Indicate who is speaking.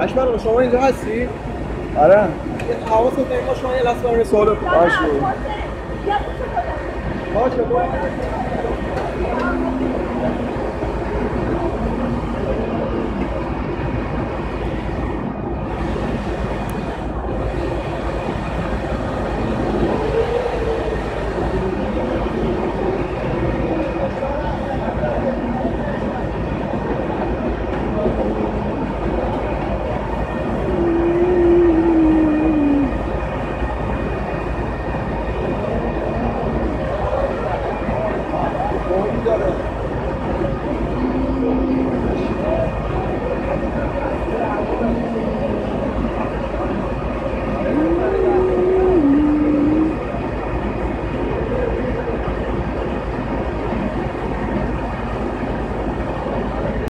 Speaker 1: اشمر شما اینجا هستی؟
Speaker 2: آره.
Speaker 1: حواست شما یه لحظه سوال
Speaker 2: باشه
Speaker 1: باشه.